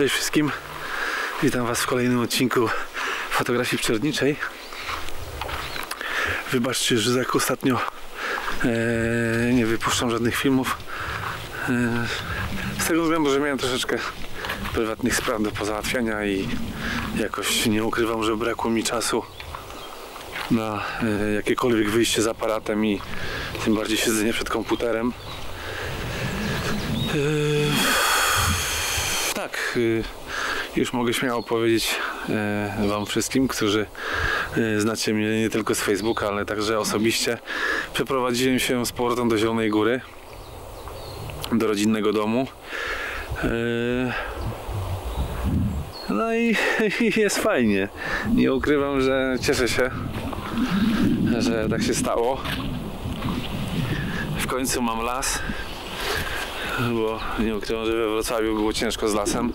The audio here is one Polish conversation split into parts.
Cześć wszystkim. Witam Was w kolejnym odcinku fotografii przyrodniczej. Wybaczcie, że tak ostatnio e, nie wypuszczam żadnych filmów. E, z tego względu, że miałem troszeczkę prywatnych spraw do pozałatwiania i jakoś nie ukrywam, że brakło mi czasu na e, jakiekolwiek wyjście z aparatem i tym bardziej siedzenie przed komputerem. Tak, y, już mogę śmiało powiedzieć e, Wam wszystkim, którzy e, znacie mnie nie tylko z Facebooka, ale także osobiście. Przeprowadziłem się z powrotem do Zielonej Góry, do rodzinnego domu. E, No i, i jest fajnie. Nie ukrywam, że cieszę się, że tak się stało. W końcu mam las, bo nie ukrywam, że we Wrocławiu było ciężko z lasem,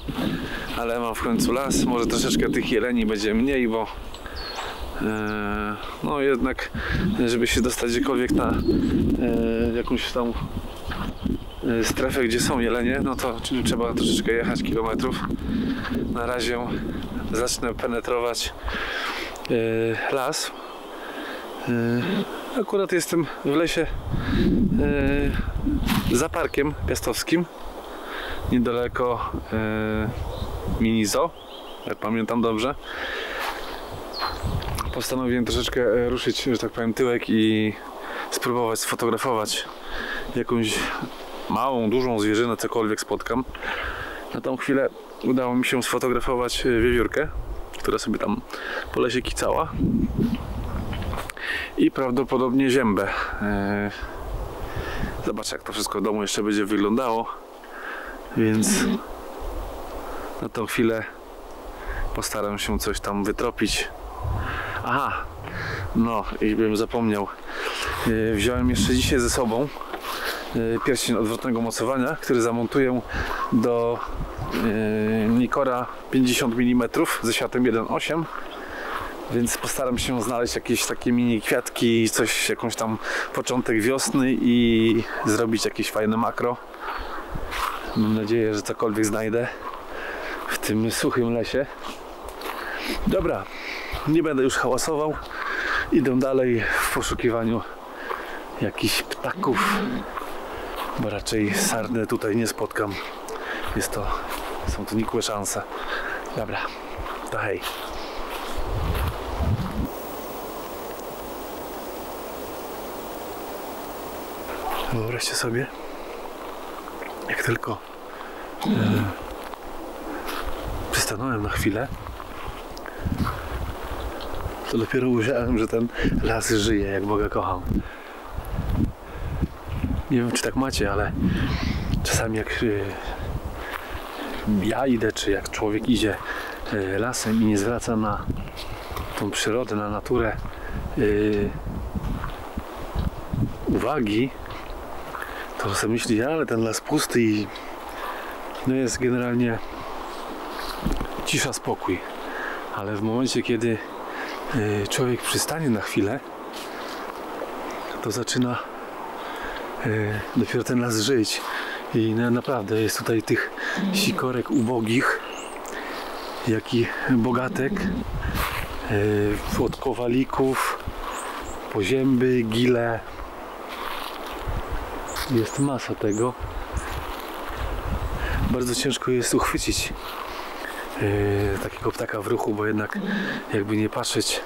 ale mam w końcu las. Może troszeczkę tych jeleni będzie mniej, bo e, no jednak, żeby się dostać gdziekolwiek na e, jakąś tam e, strefę, gdzie są jelenie, no to trzeba troszeczkę jechać kilometrów. Na razie zacznę penetrować las. Akurat jestem w lesie e, za parkiem piastowskim, niedaleko e, Minizo, jak pamiętam dobrze. Postanowiłem troszeczkę e, ruszyć, że tak powiem, tyłek i spróbować sfotografować jakąś małą, dużą zwierzynę, cokolwiek spotkam. Na tą chwilę udało mi się sfotografować wiewiórkę, która sobie tam po lesie kicała i prawdopodobnie ziębę. E, Zobaczę jak to wszystko w domu jeszcze będzie wyglądało. Więc na tą chwilę postaram się coś tam wytropić. Aha, no i bym zapomniał. E, Wziąłem jeszcze dzisiaj ze sobą e, pierścień odwrotnego mocowania, który zamontuję do Nikora 50 mm ze światem 1.8 więc postaram się znaleźć jakieś takie mini kwiatki, coś, jakąś tam początek wiosny i zrobić jakieś fajne makro. Mam nadzieję, że cokolwiek znajdę w tym suchym lesie. Dobra, nie będę już hałasował. Idę dalej w poszukiwaniu jakichś ptaków, bo raczej sarny tutaj nie spotkam. Jest to, są to nikłe szanse. Dobra, to hej. Wyobraźcie sobie, jak tylko e, przystanąłem na chwilę, to dopiero ujrzałem, że ten las żyje, jak Boga kocham. Nie wiem, czy tak macie, ale czasami jak e, ja idę, czy jak człowiek idzie e, lasem i nie zwraca na tą przyrodę, na naturę uwagi, to sobie myśli, ale ten las pusty i no jest generalnie cisza, spokój. Ale w momencie, kiedy y, człowiek przystanie na chwilę, to zaczyna y, dopiero ten las żyć. I na, naprawdę jest tutaj tych sikorek ubogich, jak i bogatek, y, od kowalików, pozięby, gile, jest masa tego. Bardzo ciężko jest uchwycić yy, takiego ptaka w ruchu, bo jednak jakby nie patrzeć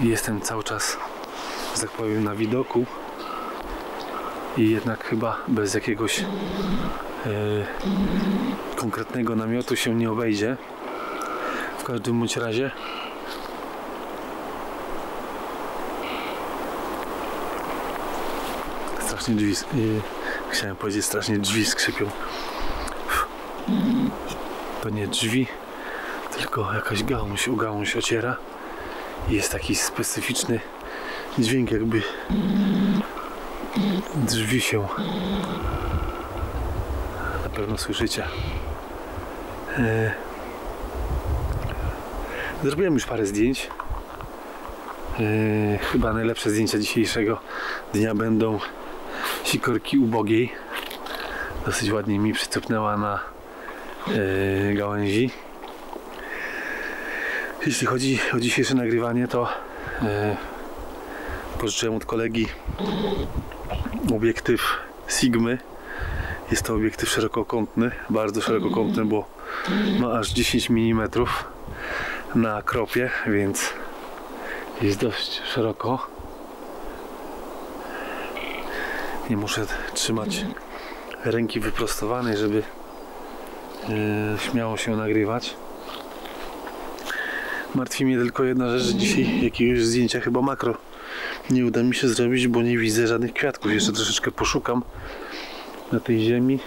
jestem cały czas, tak powiem, na widoku i jednak chyba bez jakiegoś yy, konkretnego namiotu się nie obejdzie. W każdym bądź razie strasznie drzwi, yy, chciałem powiedzieć, strasznie drzwi skrzypią. To nie drzwi, tylko jakaś gałąź, o gałąź ociera i jest taki specyficzny dźwięk, jakby drzwi się na pewno słyszycie. Yy. Zrobiłem już parę zdjęć. Yy, chyba najlepsze zdjęcia dzisiejszego dnia będą sikorki ubogiej. Dosyć ładnie mi przycupnęła na yy, gałęzi. Jeśli chodzi o dzisiejsze nagrywanie, to yy, pożyczyłem od kolegi obiektyw Sigmy. Jest to obiektyw szerokokątny, bardzo szerokokątny, bo ma aż 10 mm na kropie, więc jest dość szeroko. Nie muszę trzymać ręki wyprostowanej, żeby e, śmiało się nagrywać. Martwi mnie tylko jedna rzecz, że dzisiaj jakiegoś zdjęcia chyba makro nie uda mi się zrobić, bo nie widzę żadnych kwiatków. Jeszcze troszeczkę poszukam na tej ziemi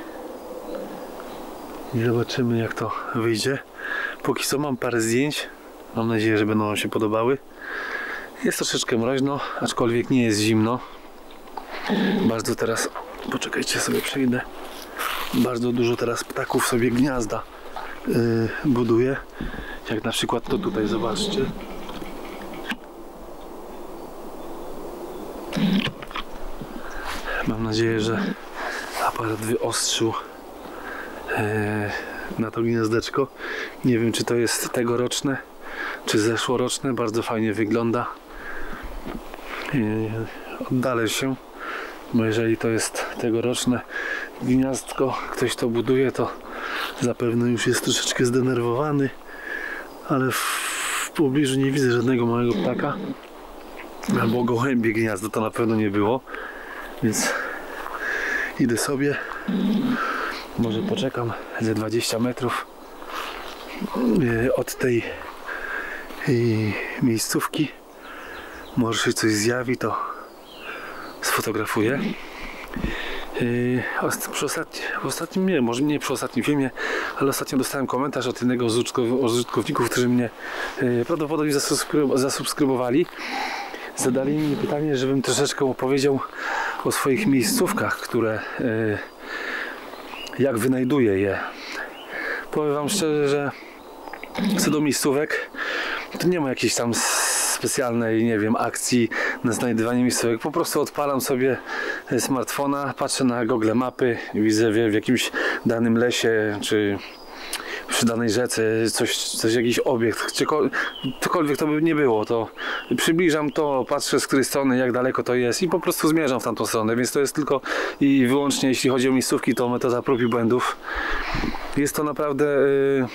i zobaczymy jak to wyjdzie. Póki co mam parę zdjęć. Mam nadzieję, że będą Wam się podobały. Jest troszeczkę mroźno, aczkolwiek nie jest zimno. Bardzo teraz, poczekajcie sobie przejdę. Bardzo dużo teraz ptaków sobie gniazda yy, buduje. Jak na przykład to tutaj, zobaczcie. Mam nadzieję, że aparat wyostrzył e, na to gniazdeczko. Nie wiem, czy to jest tegoroczne, czy zeszłoroczne. Bardzo fajnie wygląda. E, oddalę się, bo jeżeli to jest tegoroczne gniazdko, ktoś to buduje, to zapewne już jest troszeczkę zdenerwowany, ale w, w pobliżu nie widzę żadnego małego ptaka. Albo gołębie gniazdo to na pewno nie było, więc idę sobie. Może poczekam ze 20 metrów e, od tej e, miejscówki. Może się coś zjawi, to sfotografuję. Yy, przy ostatni, ostatnim, nie, może nie przy ostatnim filmie, ale ostatnio dostałem komentarz od jednego z użytkow- użytkowników, którzy mnie yy, prawdopodobnie zasubskryb- zasubskrybowali. Zadali mi pytanie, żebym troszeczkę opowiedział o swoich miejscówkach, które yy, jak wynajduję je. Powiem Wam szczerze, że co do miejscówek, to nie ma jakiejś tam specjalnej, nie wiem, akcji na znajdywanie miejscówek. Po prostu odpalam sobie smartfona, patrzę na Google Mapy, widzę w, jakimś danym lesie, czy przy danej rzece coś, coś jakiś obiekt, cokolwiek to by nie było, to przybliżam to, patrzę z której strony, jak daleko to jest i po prostu zmierzam w tamtą stronę, więc to jest tylko i wyłącznie jeśli chodzi o miejscówki, to metoda prób i błędów. Jest to naprawdę y,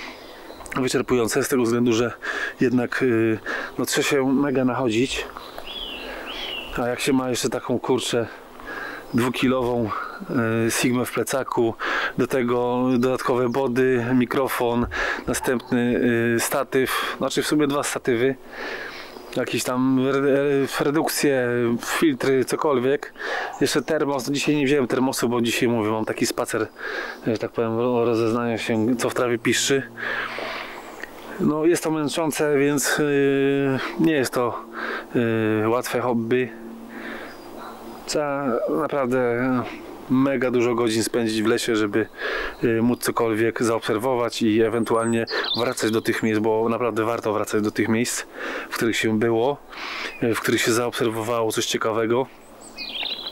wyczerpujące z tego względu, że jednak y, no, trzeba się mega nachodzić. A jak się ma jeszcze taką kurczę dwukilową y, Sigmę w plecaku, do tego dodatkowe body, mikrofon, następny y, statyw, znaczy w sumie dwa statywy, jakieś tam re- re- redukcje, filtry, cokolwiek. Jeszcze termos, dzisiaj nie wziąłem termosu, bo dzisiaj mówię, mam taki spacer, że tak powiem, o rozeznaniu się, co w trawie piszczy. No jest to męczące, więc yy, nie jest to yy, łatwe hobby. Trzeba naprawdę mega dużo godzin spędzić w lesie, żeby yy, móc cokolwiek zaobserwować i ewentualnie wracać do tych miejsc, bo naprawdę warto wracać do tych miejsc, w których się było, yy, w których się zaobserwowało coś ciekawego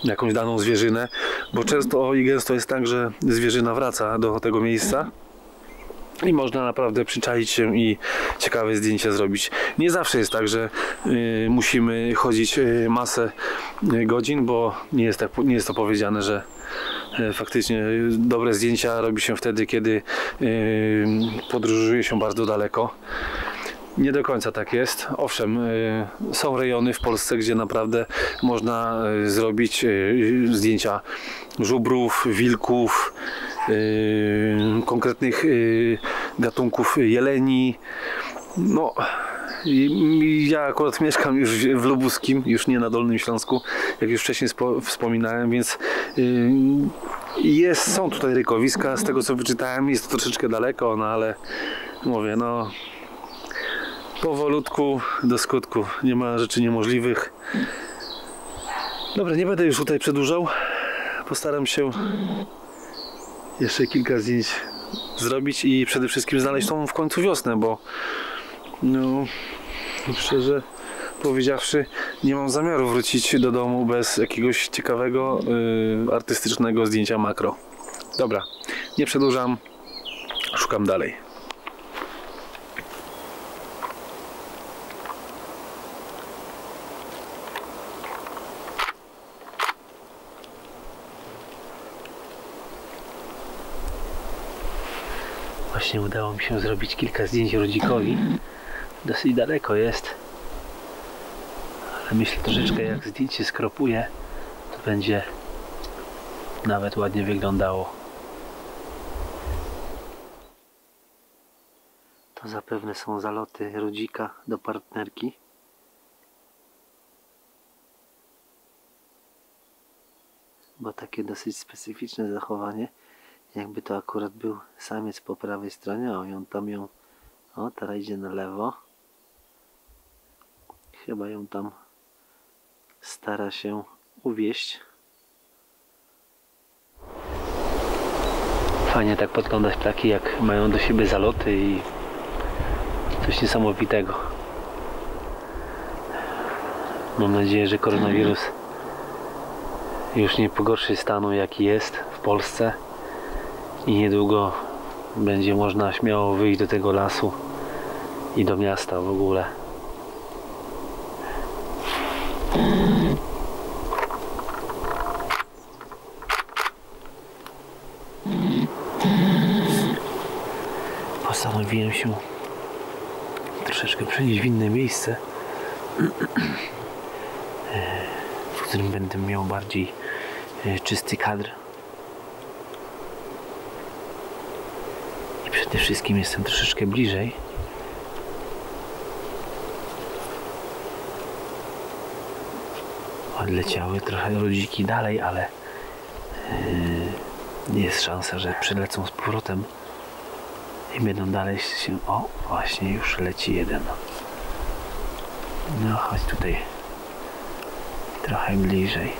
jakąś daną zwierzynę, bo często i gęsto jest tak, że zwierzyna wraca do tego miejsca i można naprawdę przyczaić się i ciekawe zdjęcia zrobić. Nie zawsze jest tak, że y, musimy chodzić y, masę y, godzin, bo nie jest, tak, nie jest to powiedziane, że y, faktycznie dobre zdjęcia robi się wtedy, kiedy y, podróżuje się bardzo daleko. Nie do końca tak jest. Owszem, y, są rejony w Polsce, gdzie naprawdę można zrobić zdjęcia żubrów, wilków, konkretnych y, gatunków jeleni. No, ja akurat mieszkam już w Lubuskim, już nie na Dolnym Śląsku, jak już wcześniej spo, wspominałem, więc y, jest, są tutaj rykowiska, z tego co wyczytałem jest to troszeczkę daleko, no ale mówię, no powolutku do skutku. Nie ma rzeczy niemożliwych. Dobra, nie będę już tutaj przedłużał. Postaram się jeszcze kilka zdjęć zrobić i przede wszystkim znaleźć tą w końcu wiosnę, bo no szczerze powiedziawszy nie mam zamiaru wrócić do domu bez jakiegoś ciekawego y, artystycznego zdjęcia makro. Dobra, nie przedłużam. szukam dalej. Właśnie udało mi się zrobić kilka zdjęć rodzikowi. Dosyć daleko jest. Ale myślę troszeczkę jak zdjęcie skropuję, to będzie nawet ładnie wyglądało. To zapewne są zaloty rodzika do partnerki. Bo takie dosyć specyficzne zachowanie. Jakby to akurat był samiec po prawej stronie, o ją tam ją, o teraz idzie na lewo. Chyba ją tam stara się uwieść. Fajnie tak podglądać ptaki, jak mają do siebie zaloty i coś niesamowitego. Mam nadzieję, że koronawirus już nie pogorszy stanu, jaki jest w Polsce i niedługo będzie można śmiało wyjść do tego lasu i do miasta w ogóle. Postanowiłem się troszeczkę przenieść w inne miejsce, w którym będę miał bardziej e, czysty kadr. I przede wszystkim jestem troszeczkę bliżej. Odleciały trochę rodziki dalej, ale yy, jest szansa, że przylecą z powrotem i będą dalej się. O, właśnie już leci jeden. No, chodź tutaj trochę bliżej.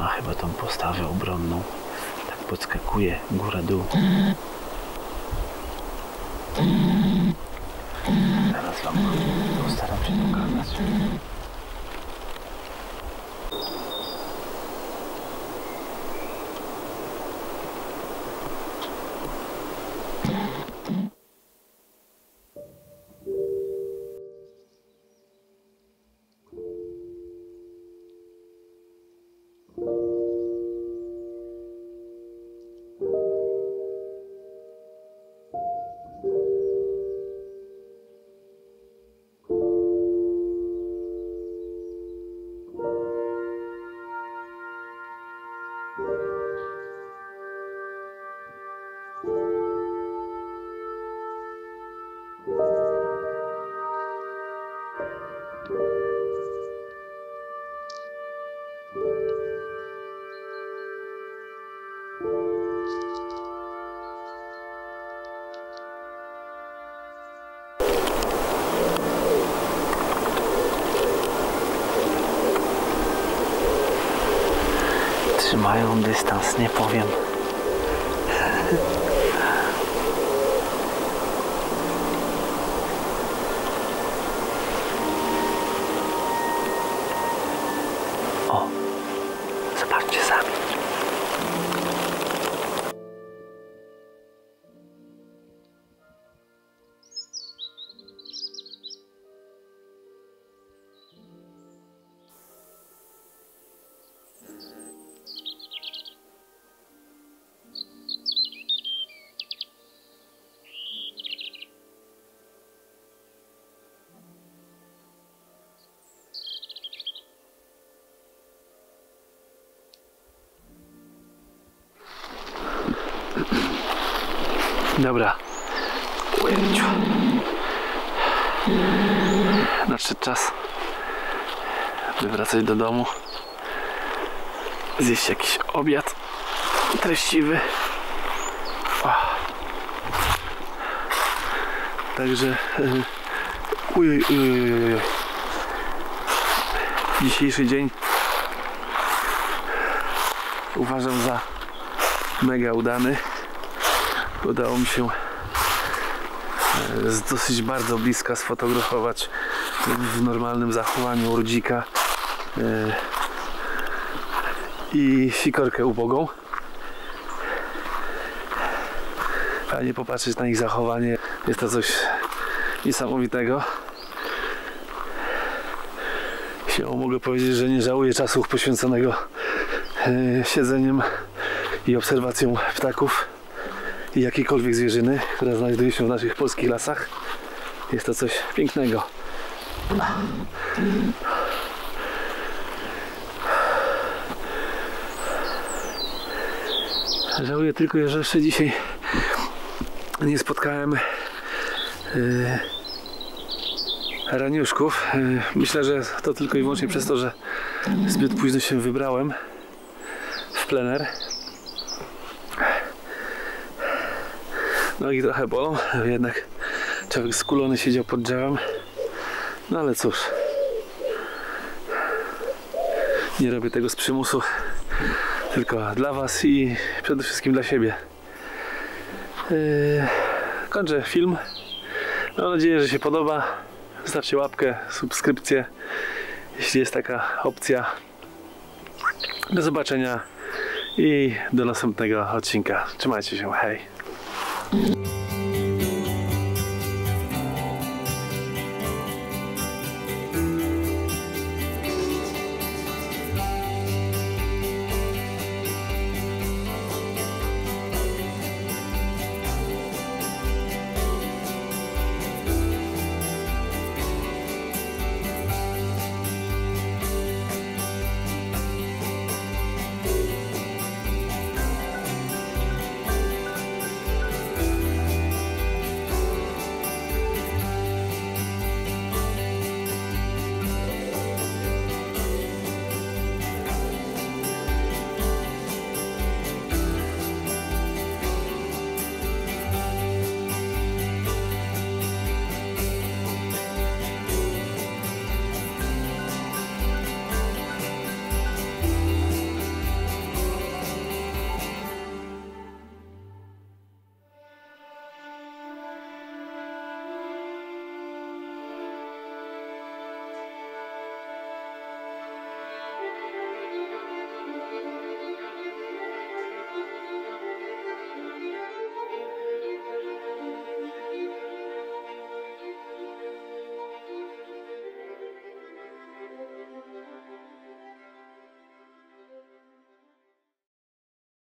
Ma chyba tą postawę obronną. Tak podskakuje góra-dół. Zaraz wam postaram się pokazać. Trzymają dystans, nie powiem. Dobra. Ujęciu. Nadszedł czas, by wracać do domu. Zjeść jakiś obiad treściwy. O. Także yy, uj, uj, uj, uj, uj. dzisiejszy dzień uważam za mega udany udało mi się e, z dosyć bardzo bliska sfotografować w normalnym zachowaniu rodzika. E, i sikorkę ubogą. Fajnie popatrzeć na ich zachowanie. Jest to coś niesamowitego. Śmiało mogę powiedzieć, że nie żałuję czasu poświęconego e, siedzeniem i obserwacją ptaków i jakiejkolwiek zwierzyny, która znajduje się w naszych polskich lasach. Jest to coś pięknego. Żałuję tylko, że jeszcze dzisiaj nie spotkałem yy, raniuszków. Yy, myślę, że to tylko i wyłącznie przez to, że zbyt późno się wybrałem w plener. Nogi trochę bolą, jednak człowiek skulony siedział pod drzewem. No ale cóż. Nie robię tego z przymusu, tylko dla Was i przede wszystkim dla siebie. Yy, kończę film. Mam nadzieję, że się podoba. Zostawcie łapkę, subskrypcję, jeśli jest taka opcja. Do zobaczenia i do następnego odcinka. Trzymajcie się, hej! Mm-hmm.